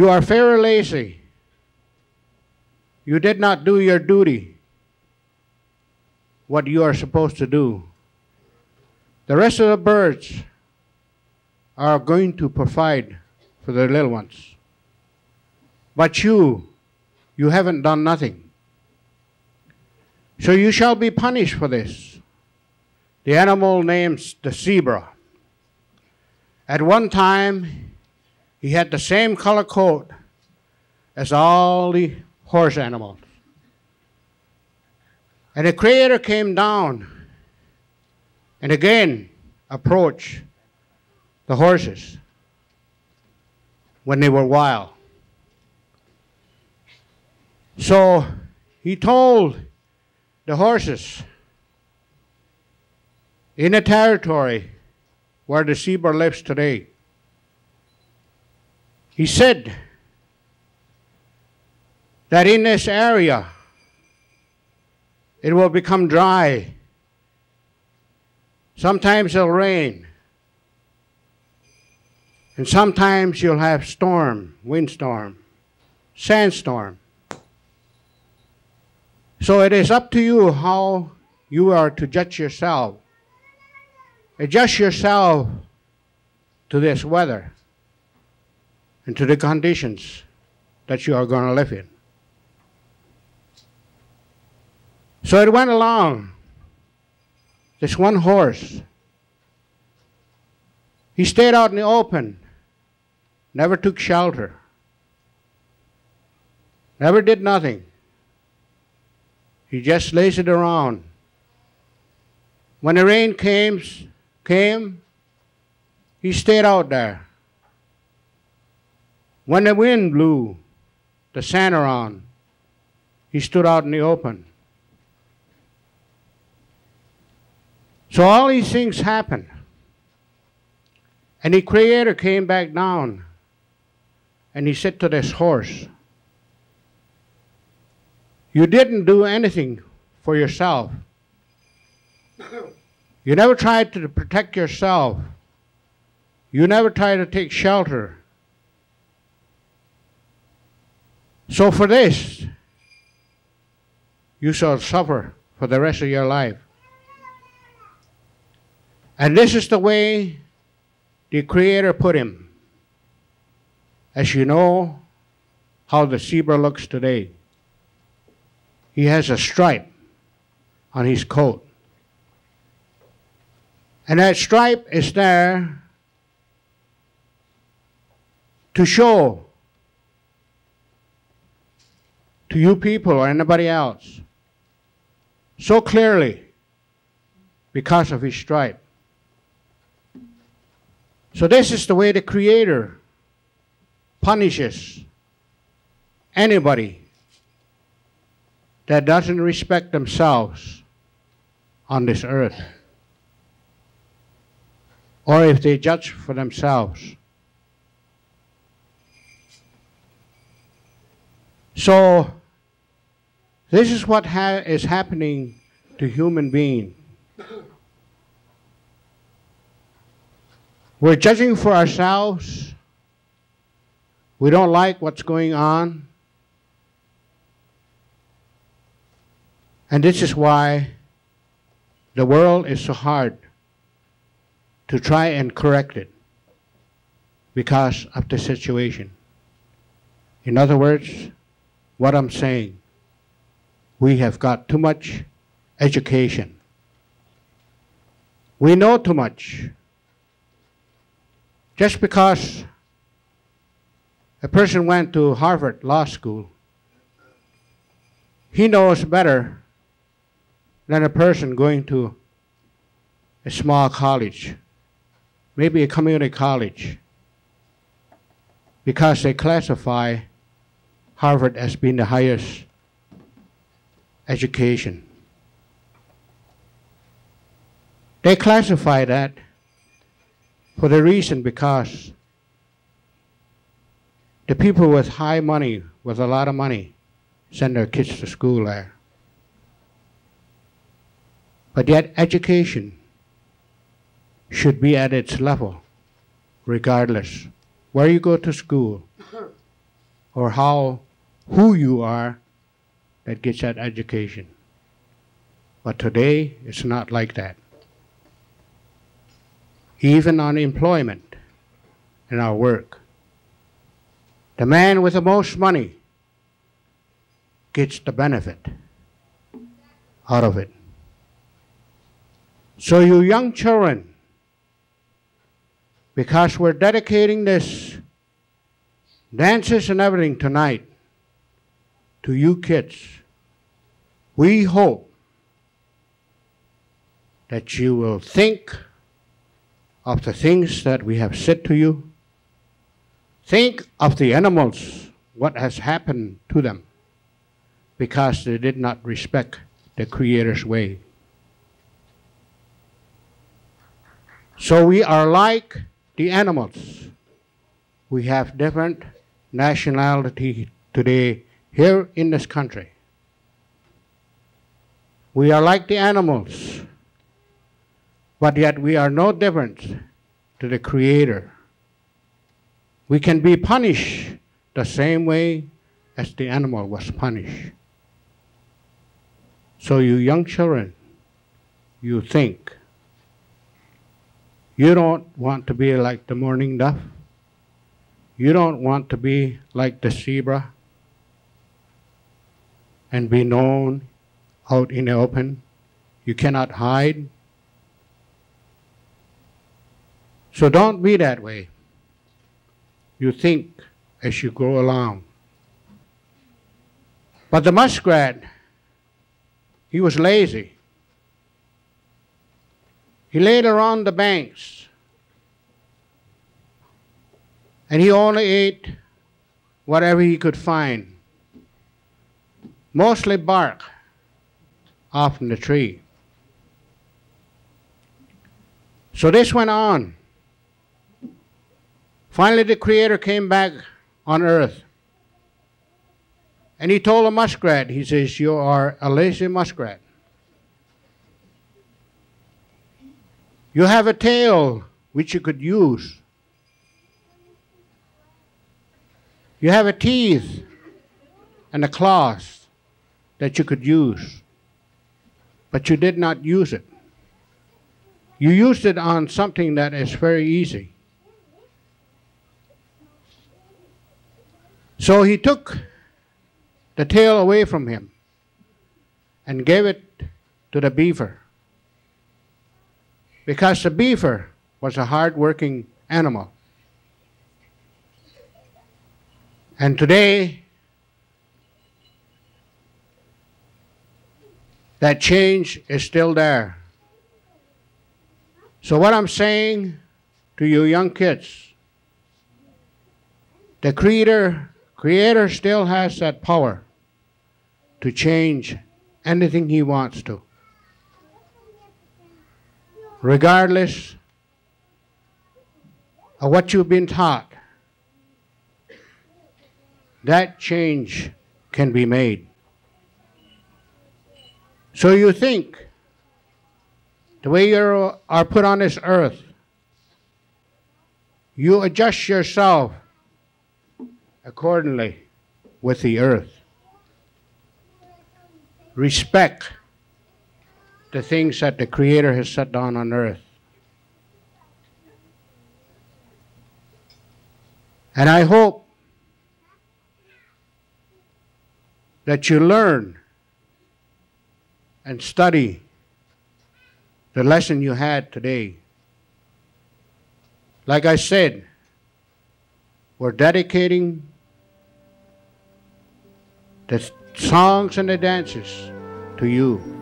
You are very lazy. You did not do your duty, what you are supposed to do. The rest of the birds are going to provide for their little ones. But you, you haven't done nothing. So you shall be punished for this. The animal names the zebra. At one time, he had the same color coat as all the horse animals. And the Creator came down and again approached the horses when they were wild. So he told the horses in the territory where the zebra lives today, he said that in this area it will become dry. Sometimes it'll rain. And sometimes you'll have storm, windstorm, sandstorm. So it is up to you how you are to judge yourself. Adjust yourself to this weather and to the conditions that you are going to live in. So it went along. This one horse. He stayed out in the open, never took shelter, never did nothing. He just lazed around. When the rain came, came, he stayed out there. When the wind blew the sand around, he stood out in the open. So all these things happened. And the Creator came back down and he said to this horse, You didn't do anything for yourself. You never tried to protect yourself. You never tried to take shelter. So for this, you shall suffer for the rest of your life. And this is the way the Creator put him. As you know how the zebra looks today, he has a stripe on his coat. And that stripe is there to show to you people or anybody else so clearly because of his stripe. So, this is the way the Creator punishes anybody that doesn't respect themselves on this earth. Or if they judge for themselves. So, this is what ha- is happening to human beings. We're judging for ourselves. We don't like what's going on. And this is why the world is so hard to try and correct it because of the situation. In other words, what I'm saying, we have got too much education. We know too much. Just because a person went to Harvard Law School, he knows better than a person going to a small college, maybe a community college, because they classify Harvard as being the highest education. They classify that for the reason because the people with high money, with a lot of money, send their kids to school there. But yet, education should be at its level, regardless where you go to school. or how who you are that gets that education. But today it's not like that. Even on employment in our work, the man with the most money gets the benefit out of it. So, you young children, because we're dedicating this dances and everything tonight to you kids, we hope that you will think of the things that we have said to you. Think of the animals, what has happened to them because they did not respect the Creator's way. So we are like the animals. We have different nationality today here in this country. We are like the animals, but yet we are no different to the Creator. We can be punished the same way as the animal was punished. So, you young children, you think. You don't want to be like the mourning dove. You don't want to be like the zebra and be known out in the open. You cannot hide. So don't be that way. You think as you go along. But the muskrat he was lazy. He laid around the banks. And he only ate whatever he could find, mostly bark off from the tree. So this went on. Finally, the Creator came back on earth and he told a muskrat, he says, You are a lazy muskrat. You have a tail which you could use. You have a teeth and a claws that you could use, but you did not use it. You used it on something that is very easy. So he took the tail away from him and gave it to the beaver. Because the beaver was a hard working animal. And today, that change is still there. So, what I'm saying to you young kids, the Creator, Creator still has that power to change anything he wants to. Regardless of what you've been taught, that change can be made. So you think the way you are put on this earth, you adjust yourself accordingly with the earth respect the things that the Creator has set down on earth. And I hope that you learn and study the lesson you had today. Like I said, we're dedicating the songs and the dances to you.